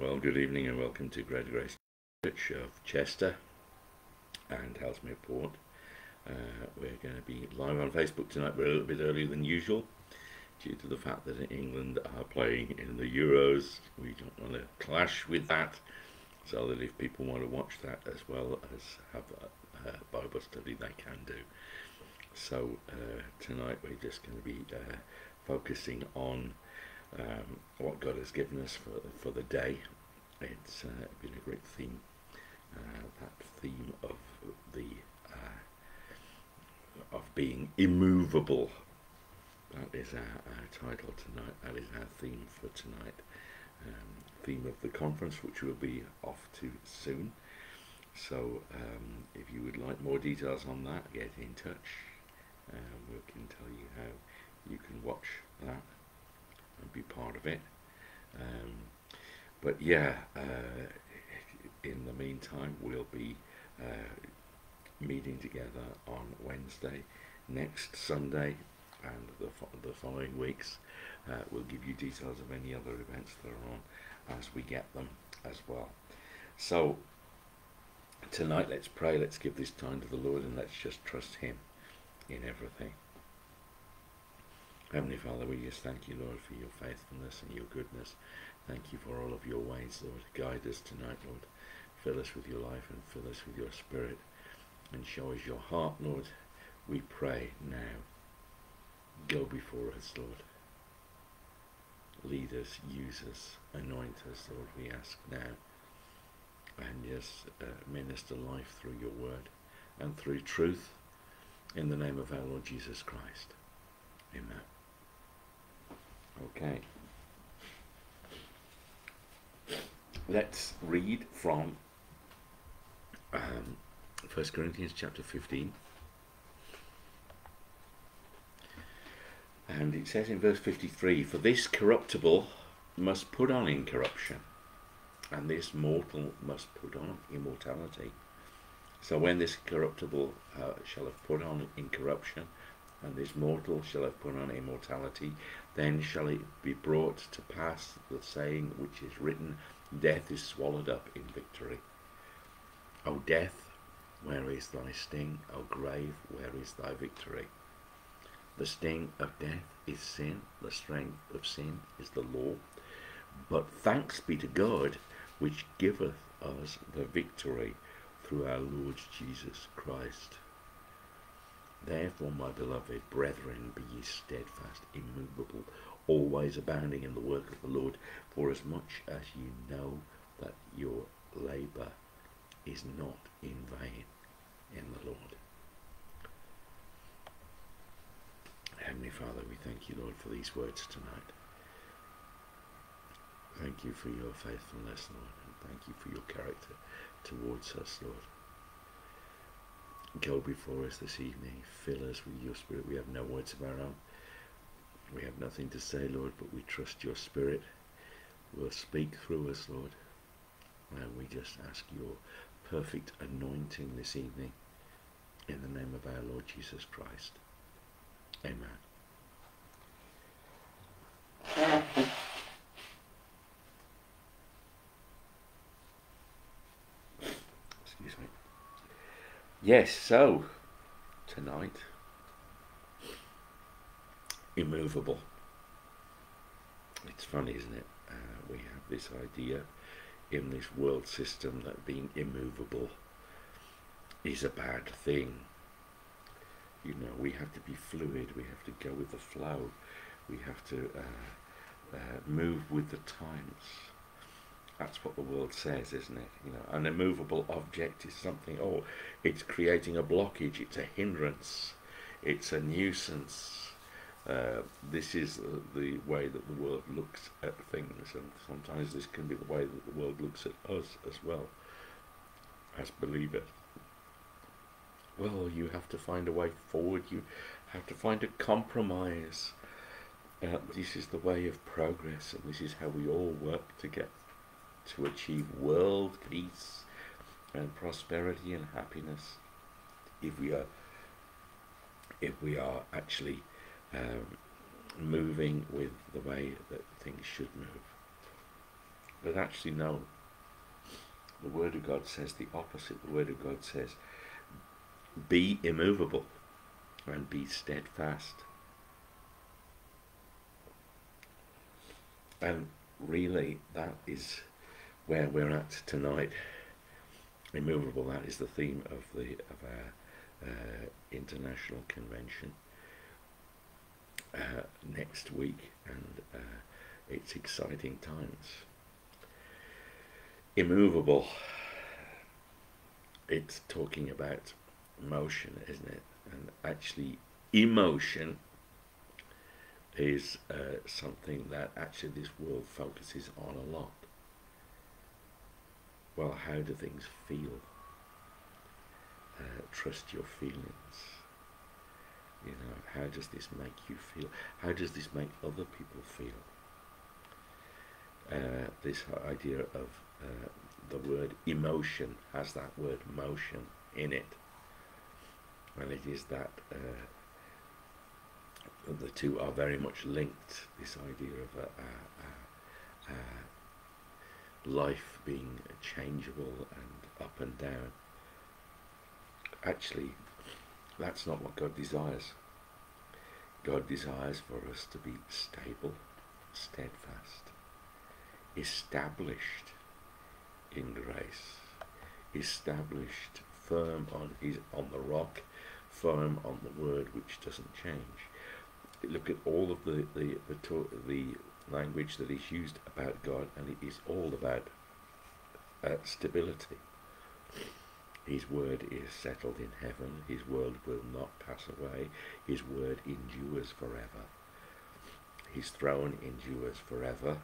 Well, good evening and welcome to Greater Grace Church of Chester and Ellesmere Port. Uh, we're going to be live on Facebook tonight. We're a little bit earlier than usual due to the fact that England are playing in the Euros. We don't want to clash with that, so that if people want to watch that as well as have a, a Bible study, they can do. So uh, tonight we're just going to be uh, focusing on um, what God has given us for for the day. It's uh, been a great theme. Uh, that theme of the uh, of being immovable. That is our, our, title tonight. That is our theme for tonight. Um, theme of the conference, which we'll be off to soon. So, um, if you would like more details on that, get in touch. Uh, we can tell you how you can watch that and be part of it. Um, but yeah, uh, in the meantime, we'll be uh, meeting together on Wednesday, next Sunday, and the, fo the following weeks. Uh, we'll give you details of any other events that are on as we get them as well. So, tonight, let's pray, let's give this time to the Lord, and let's just trust Him in everything. Heavenly Father, we just thank you, Lord, for your faithfulness and your goodness. Thank you for all of your ways, Lord. Guide us tonight, Lord. Fill us with your life and fill us with your spirit and show us your heart, Lord. We pray now. Go before us, Lord. Lead us, use us, anoint us, Lord, we ask now. And just uh, minister life through your word and through truth in the name of our Lord Jesus Christ. Amen. Okay. Let's read from um, 1 Corinthians chapter 15. And it says in verse 53 For this corruptible must put on incorruption, and this mortal must put on immortality. So when this corruptible uh, shall have put on incorruption, and this mortal shall have put on immortality, then shall it be brought to pass the saying which is written, Death is swallowed up in victory. O death, where is thy sting? O grave, where is thy victory? The sting of death is sin, the strength of sin is the law. But thanks be to God, which giveth us the victory through our Lord Jesus Christ. Therefore, my beloved brethren, be ye steadfast, immovable, always abounding in the work of the Lord, for as much as ye know that your labour is not in vain in the Lord. Heavenly Father, we thank you, Lord, for these words tonight. Thank you for your faithfulness, Lord, and thank you for your character towards us, Lord. Go before us this evening. Fill us with your spirit. We have no words of our own. We have nothing to say, Lord, but we trust your spirit will speak through us, Lord. And we just ask your perfect anointing this evening in the name of our Lord Jesus Christ. Amen. Excuse me. Yes, so tonight, immovable. It's funny, isn't it? Uh, we have this idea in this world system that being immovable is a bad thing. You know, we have to be fluid, we have to go with the flow, we have to uh, uh, move with the times. That's what the world says, isn't it? You know, an immovable object is something, oh, it's creating a blockage, it's a hindrance, it's a nuisance, uh, this is the way that the world looks at things, and sometimes this can be the way that the world looks at us as well, as believers. Well, you have to find a way forward, you have to find a compromise. Uh, this is the way of progress, and this is how we all work to get to achieve world peace and prosperity and happiness. If we are, if we are actually um, moving with the way that things should move. But actually, no. The Word of God says the opposite. The Word of God says, be immovable and be steadfast. And really, that is where we're at tonight. Immovable, that is the theme of the of our uh, international convention uh, next week, and uh, it's exciting times. Immovable, it's talking about motion, isn't it? And actually, emotion is uh, something that actually this world focuses on a lot. Well, how do things feel? Uh, trust your feelings. You know, how does this make you feel? How does this make other people feel? Uh, this idea of uh, the word emotion has that word motion in it. And it is that uh, the two are very much linked. This idea of a, a, a, a life being changeable and up and down. Actually, that's not what God desires. God desires for us to be stable, steadfast, established in grace, established firm on his on the rock, firm on the word which doesn't change look at all of the the the, the language that is used about God, and it is all about uh, stability. His word is settled in heaven. His word will not pass away. His word endures forever. His throne endures forever.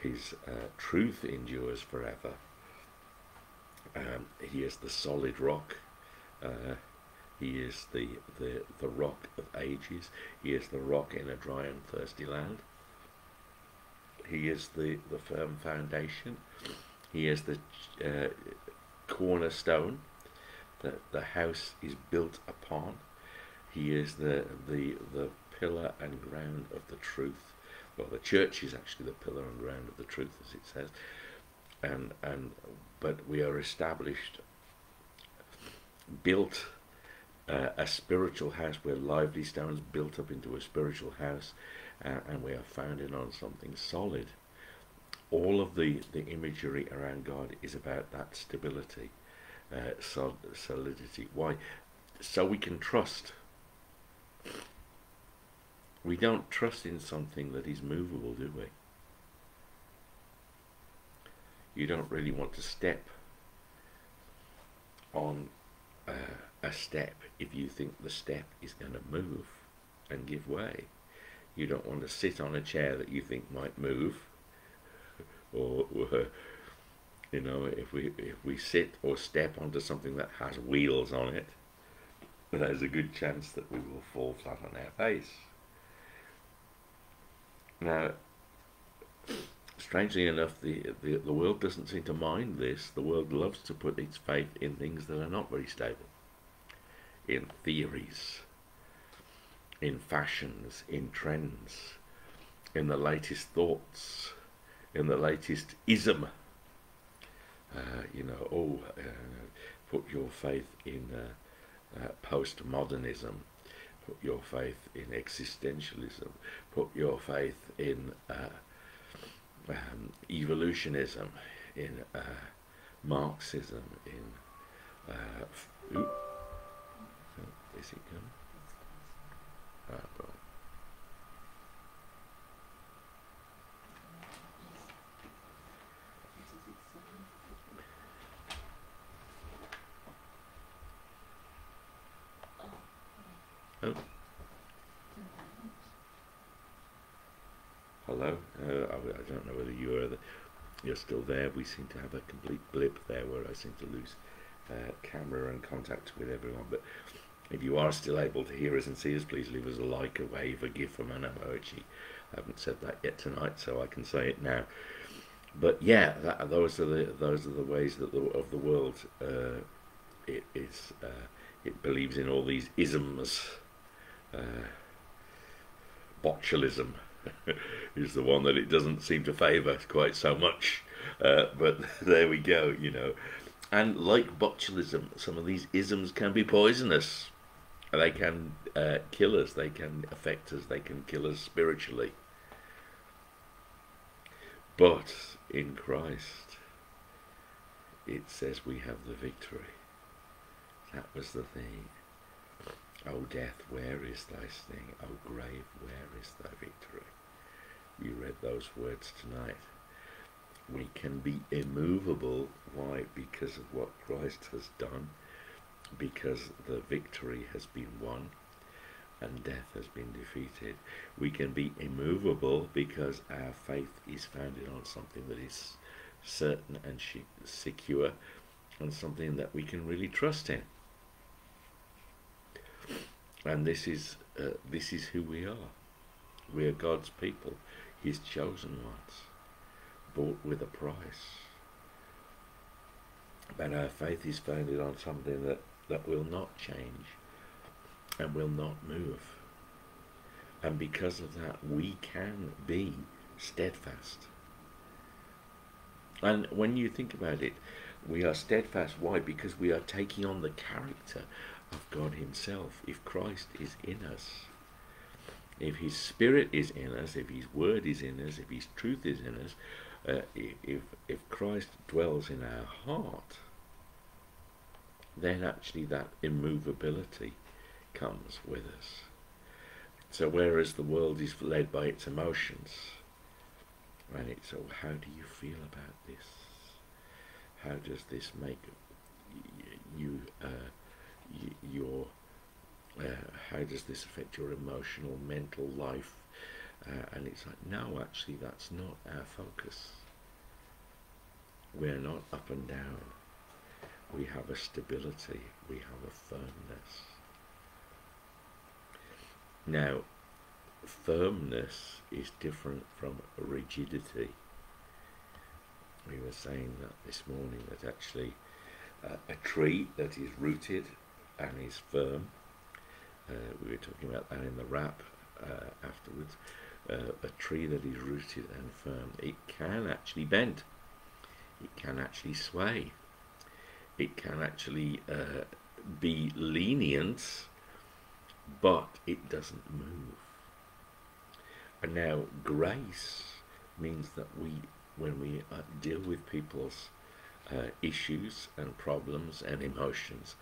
His uh, truth endures forever. Um, he is the solid rock. Uh, he is the, the, the rock of ages. He is the rock in a dry and thirsty land. He is the, the firm foundation. He is the uh, cornerstone that the house is built upon. He is the, the, the pillar and ground of the truth. Well, the church is actually the pillar and ground of the truth, as it says. And, and, but we are established, built uh, a spiritual house. We're lively stones built up into a spiritual house, uh, and we are founded on something solid. All of the, the imagery around God is about that stability, uh, sol- solidity. Why? So we can trust. We don't trust in something that is movable, do we? You don't really want to step on uh, a step if you think the step is going to move and give way. You don't want to sit on a chair that you think might move, or, or you know, if we if we sit or step onto something that has wheels on it, there's a good chance that we will fall flat on our face. Now, strangely enough, the, the the world doesn't seem to mind this. The world loves to put its faith in things that are not very stable in theories, in fashions, in trends, in the latest thoughts, in the latest ism. Uh, you know, oh, uh, put your faith in uh, uh postmodernism, put your faith in existentialism, put your faith in uh, um, evolutionism, in uh, Marxism, in f- is it Ah, bro. Oh. Hello. Uh, I, I, don't know whether you are the, you're still there. We seem to have a complete blip there where I seem to lose uh, camera and contact with everyone. But if you are still able to hear us and see us, please leave us a like, a wave, a gif from an emoji. I haven't said that yet tonight, so I can say it now. But yeah, that, those are the those are the ways that the, of the world uh, it is. Uh, it believes in all these isms. Uh, botulism is the one that it doesn't seem to favour quite so much. Uh, but there we go, you know. And like botulism, some of these isms can be poisonous. They can uh, kill us, they can affect us, they can kill us spiritually. But in Christ, it says we have the victory. That was the thing. O death, where is thy sting? O grave, where is thy victory? We read those words tonight. We can be immovable. Why? Because of what Christ has done, because the victory has been won and death has been defeated. We can be immovable because our faith is founded on something that is certain and secure and something that we can really trust in. And this is uh, this is who we are. We are God's people, His chosen ones, bought with a price. But our faith is founded on something that, that will not change and will not move. And because of that, we can be steadfast. And when you think about it, we are steadfast. Why? Because we are taking on the character of God Himself, if Christ is in us, if His Spirit is in us, if His Word is in us, if His truth is in us, uh, if, if Christ dwells in our heart, then actually that immovability comes with us. So whereas the world is led by its emotions, and it's, so how do you feel about this? How does this make you uh, your uh, how does this affect your emotional mental life uh, and it's like no actually that's not our focus we're not up and down we have a stability we have a firmness now firmness is different from rigidity we were saying that this morning that actually uh, a tree that is rooted and is firm. Uh, we were talking about that in the wrap uh, afterwards. Uh, a tree that is rooted and firm, it can actually bend. It can actually sway. It can actually uh, be lenient, but it doesn't move. And now, grace means that we, when we uh, deal with people's uh, issues and problems and emotions,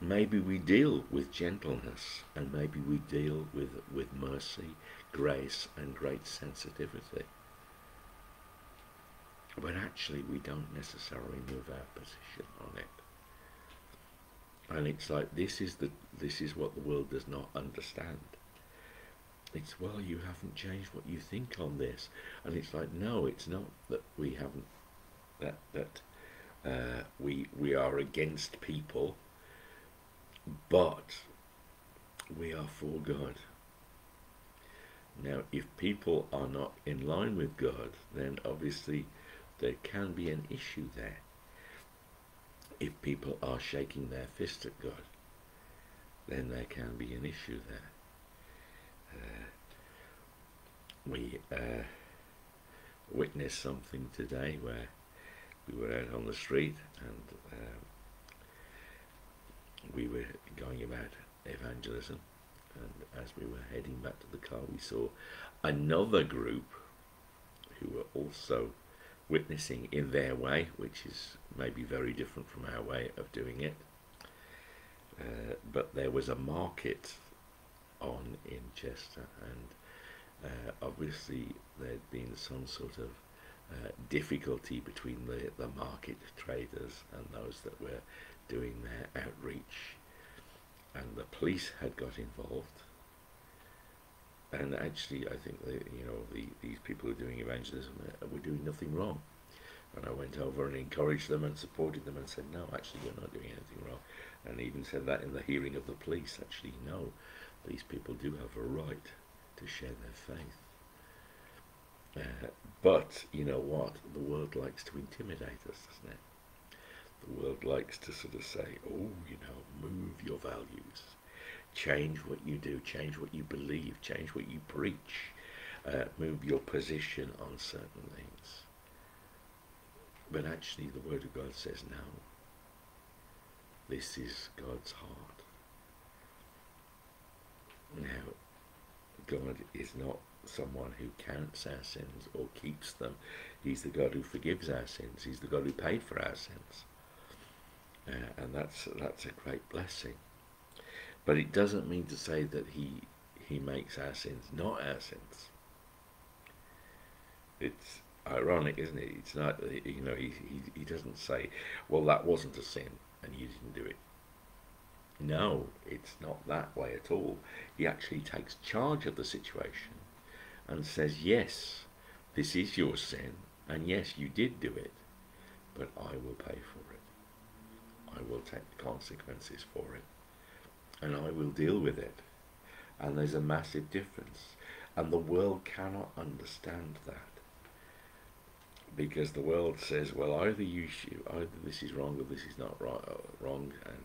maybe we deal with gentleness and maybe we deal with, with mercy, grace, and great sensitivity. But actually, we don't necessarily move our position on it. And it's like this is the this is what the world does not understand. It's well, you haven't changed what you think on this, and it's like no, it's not that we haven't that that uh, we we are against people but we are for God. Now, if people are not in line with God, then obviously there can be an issue there. If people are shaking their fist at God, then there can be an issue there. Uh, we uh, witnessed something today where we were out on the street and uh, we were going about evangelism, and as we were heading back to the car, we saw another group who were also witnessing in their way, which is maybe very different from our way of doing it. Uh, but there was a market on in Chester, and uh, obviously there'd been some sort of uh, difficulty between the, the market traders and those that were doing their outreach, and the police had got involved. And actually, I think that you know the, these people who are doing evangelism uh, were doing nothing wrong. And I went over and encouraged them and supported them and said, no, actually, you're not doing anything wrong. And even said that in the hearing of the police. Actually, no, these people do have a right to share their faith. Uh, but you know what? The world likes to intimidate us, doesn't it? The world likes to sort of say, oh, you know, move your values, change what you do, change what you believe, change what you preach, uh, move your position on certain things. But actually, the Word of God says no. This is God's heart. Now, God is not someone who counts our sins or keeps them. He's the God who forgives our sins. He's the God who paid for our sins. Uh, and that's that's a great blessing. But it doesn't mean to say that he he makes our sins not our sins. It's ironic, isn't it? It's not you know he he, he doesn't say, well that wasn't a sin and you didn't do it. No, it's not that way at all. He actually takes charge of the situation and says, yes, this is your sin, and yes, you did do it, but I will pay for it. I will take the consequences for it, and I will deal with it. And there's a massive difference, and the world cannot understand that. Because the world says, well, either you should, either this is wrong or this is not right, uh, wrong, and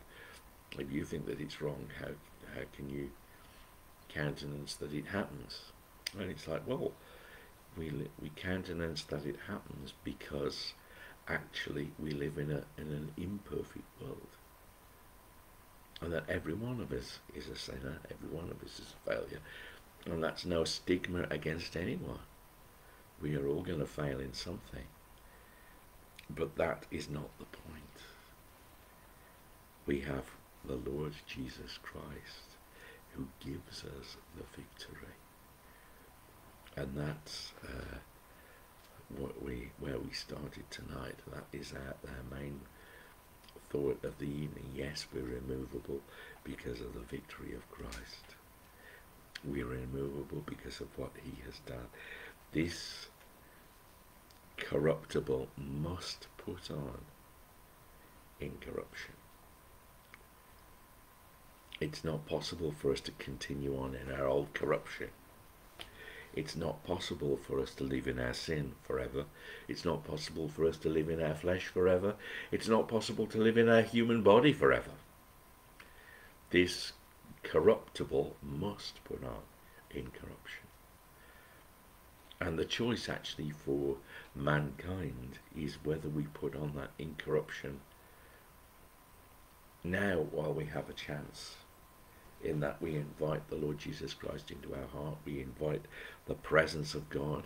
if you think that it's wrong, how how can you countenance that it happens? And it's like, well, we we countenance that it happens because actually we live in a in an imperfect world, and that every one of us is a sinner, every one of us is a failure, and that's no stigma against anyone. We are all going to fail in something, but that is not the point. We have the Lord Jesus Christ who gives us the victory and that's uh, what we where we started tonight. That is our, our main thought of the evening. Yes, we're immovable because of the victory of Christ. We are immovable because of what He has done. This corruptible must put on incorruption. It's not possible for us to continue on in our old corruption it's not possible for us to live in our sin forever. It's not possible for us to live in our flesh forever. It's not possible to live in our human body forever. This corruptible must put on incorruption. And the choice actually for mankind is whether we put on that incorruption now while we have a chance in that we invite the Lord Jesus Christ into our heart. We invite the presence of God.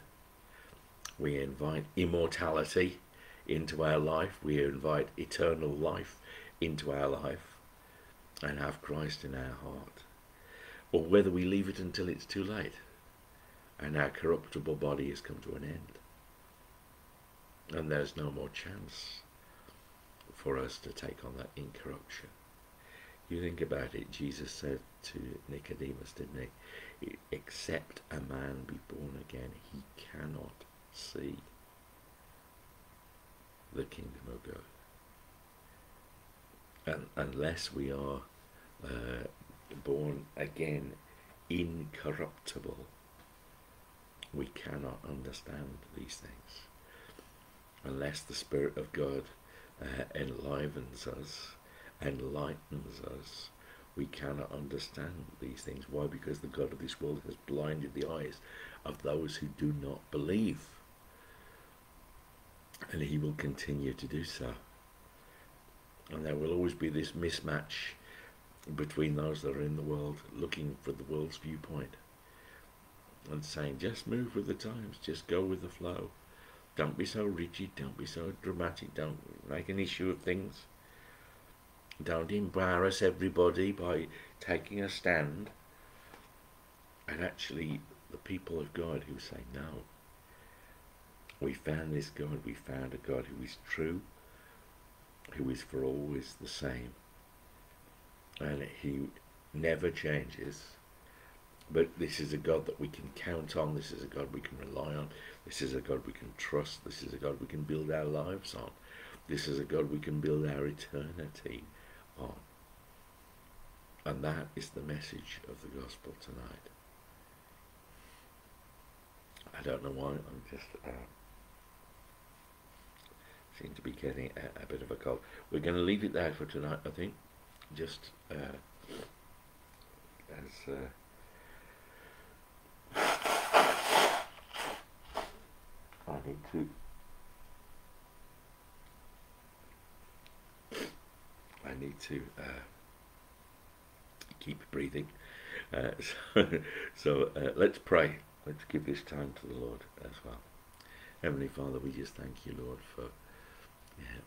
We invite immortality into our life. We invite eternal life into our life and have Christ in our heart. Or whether we leave it until it's too late and our corruptible body has come to an end. And there's no more chance for us to take on that incorruption. You think about it, Jesus said to Nicodemus, didn't he? Except a man be born again, he cannot see the kingdom of God. And unless we are uh, born again incorruptible, we cannot understand these things. Unless the Spirit of God uh, enlivens us enlightens us, we cannot understand these things. Why? Because the God of this world has blinded the eyes of those who do not believe. And he will continue to do so. And there will always be this mismatch between those that are in the world looking for the world's viewpoint and saying, just move with the times, just go with the flow. Don't be so rigid, don't be so dramatic, don't make an issue of things. Don't embarrass everybody by taking a stand. And actually, the people of God who say, no, we found this God, we found a God who is true, who is for always the same. And he never changes. But this is a God that we can count on. This is a God we can rely on. This is a God we can trust. This is a God we can build our lives on. This is a God we can build our eternity on. And that is the message of the gospel tonight. I don't know why, I'm just uh, seem to be getting a, a, bit of a cold. We're going to leave it there for tonight, I think. Just uh, as uh, I need to to uh, keep breathing. Uh, so so uh, let's pray. Let's give this time to the Lord as well. Heavenly Father, we just thank you, Lord, for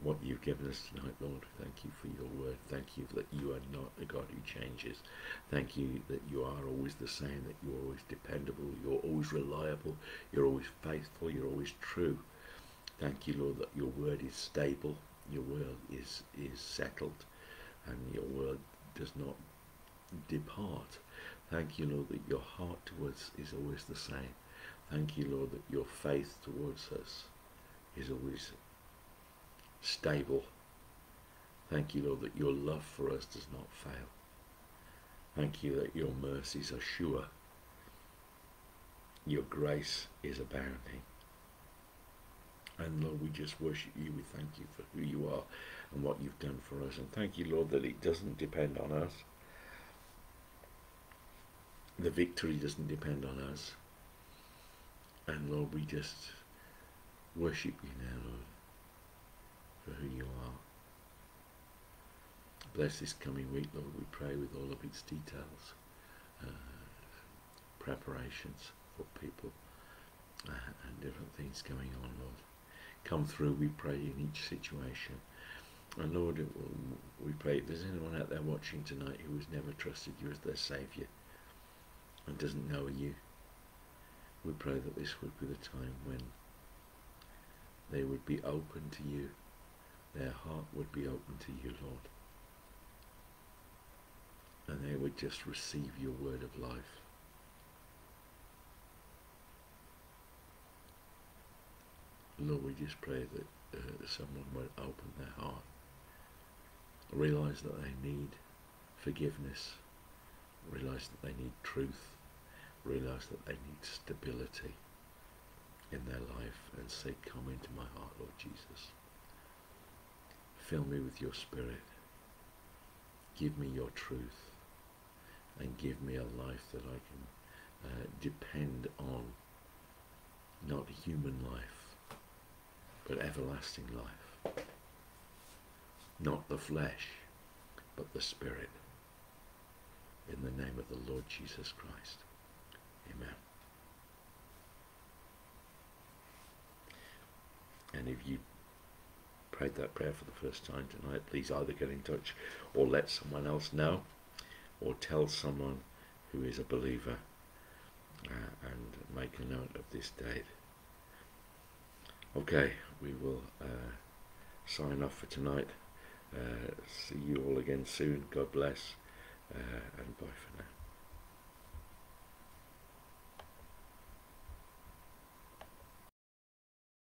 what you've given us tonight, Lord. Thank you for your word. Thank you that you are not a God who changes. Thank you that you are always the same, that you're always dependable, you're always reliable, you're always faithful, you're always true. Thank you, Lord, that your word is stable, your word is, is settled, and your word does not depart. Thank you, Lord, that your heart towards us is always the same. Thank you, Lord, that your faith towards us is always stable. Thank you, Lord, that your love for us does not fail. Thank you that your mercies are sure. Your grace is abounding. And Lord, we just worship you. We thank you for who you are and what you've done for us. And thank you, Lord, that it doesn't depend on us. The victory doesn't depend on us. And Lord, we just worship you now, Lord for who you are. Bless this coming week, Lord, we pray with all of its details, uh, preparations for people uh, and different things going on, Lord. Come through, we pray, in each situation. And Lord, we pray if there's anyone out there watching tonight who has never trusted you as their Saviour and doesn't know you, we pray that this would be the time when they would be open to you their heart would be open to you, Lord. And they would just receive your word of life. Lord, we just pray that uh, someone would open their heart, realize that they need forgiveness, realize that they need truth, realize that they need stability in their life and say, come into my heart, Lord Jesus. Fill me with your spirit. Give me your truth. And give me a life that I can uh, depend on not human life, but everlasting life. Not the flesh, but the spirit. In the name of the Lord Jesus Christ. Amen. And if you prayed that prayer for the first time tonight, please either get in touch or let someone else know or tell someone who is a believer uh, and make a note of this date. Okay, we will uh, sign off for tonight. Uh, see you all again soon. God bless uh, and bye for now.